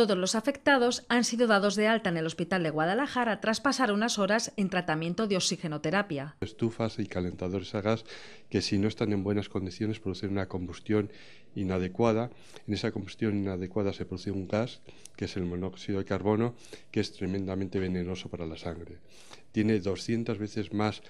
Todos los afectados han sido dados de alta en el Hospital de Guadalajara tras pasar unas horas en tratamiento de oxigenoterapia. Estufas y calentadores a gas que si no están en buenas condiciones producen una combustión inadecuada. En esa combustión inadecuada se produce un gas, que es el monóxido de carbono, que es tremendamente venenoso para la sangre. Tiene 200 veces más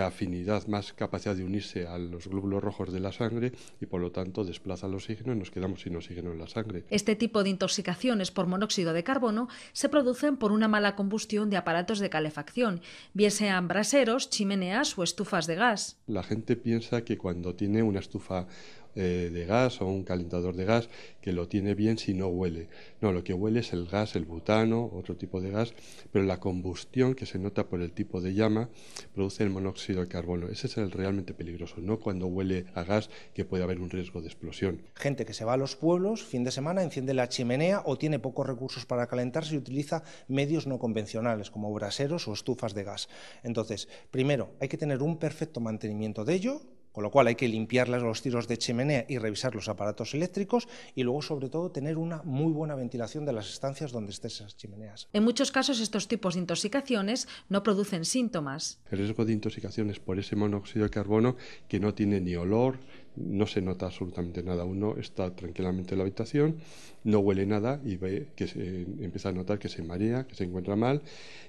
afinidad, más capacidad de unirse a los glóbulos rojos de la sangre y por lo tanto desplaza el oxígeno y nos quedamos sin oxígeno en la sangre. Este tipo de intoxicaciones por monóxido de carbono se producen por una mala combustión de aparatos de calefacción, bien sean braseros, chimeneas o estufas de gas. La gente piensa que cuando tiene una estufa eh, de gas o un calentador de gas que lo tiene bien si no huele. No, lo que huele es el gas, el butano, otro tipo de gas, pero la combustión que se nota por el tipo de llama produce el monóxido de carbono. Ese es el realmente peligroso, no cuando huele a gas que puede haber un riesgo de explosión. Gente que se va a los pueblos, fin de semana, enciende la chimenea o tiene pocos recursos para calentarse y utiliza medios no convencionales como braseros o estufas de gas. Entonces, primero, hay que tener un perfecto mantenimiento de ello, con lo cual hay que limpiar los tiros de chimenea y revisar los aparatos eléctricos y luego, sobre todo, tener una muy buena ventilación de las estancias donde estén esas chimeneas. En muchos casos, estos tipos de intoxicaciones no producen síntomas. El riesgo de intoxicación es por ese monóxido de carbono que no tiene ni olor, no se nota absolutamente nada. Uno está tranquilamente en la habitación, no huele nada y ve que se, empieza a notar que se marea, que se encuentra mal,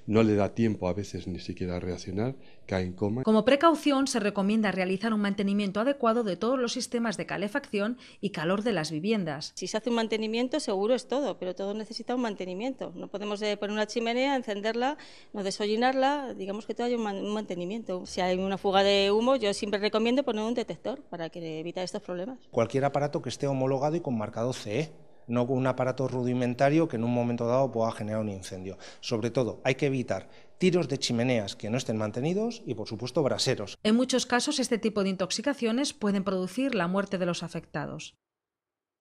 no le da tiempo a veces ni siquiera a reaccionar, cae en coma. Como precaución se recomienda realizar un mantenimiento adecuado de todos los sistemas de calefacción y calor de las viviendas. Si se hace un mantenimiento seguro es todo, pero todo necesita un mantenimiento. No podemos eh, poner una chimenea, encenderla, no desollinarla, digamos que todo hay un mantenimiento. Si hay una fuga de humo, yo siempre recomiendo poner un detector para que evitar estos problemas. Cualquier aparato que esté homologado y con marcado CE no un aparato rudimentario que en un momento dado pueda generar un incendio. Sobre todo, hay que evitar tiros de chimeneas que no estén mantenidos y, por supuesto, braseros. En muchos casos, este tipo de intoxicaciones pueden producir la muerte de los afectados.